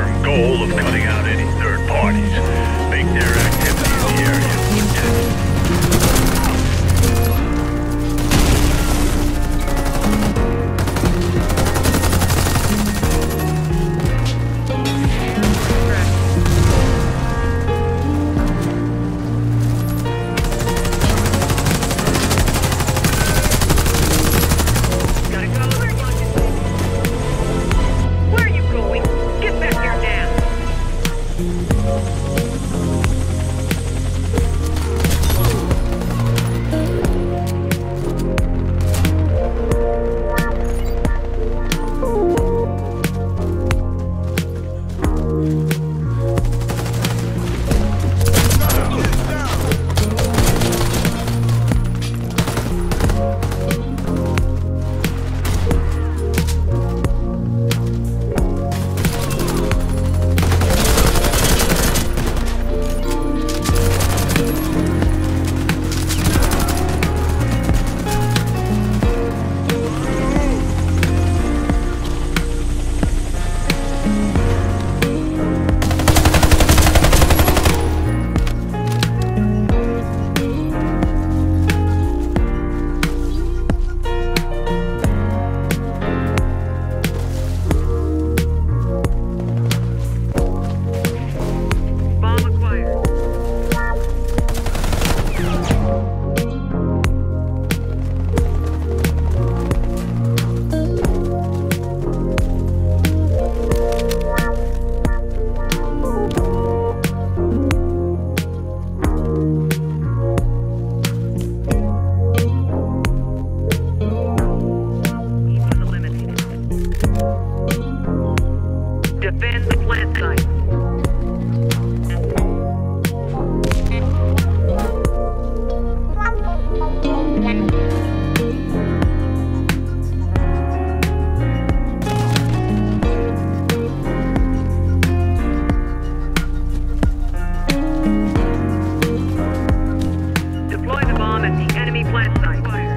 firm goal of cutting out any third parties. the enemy plant site.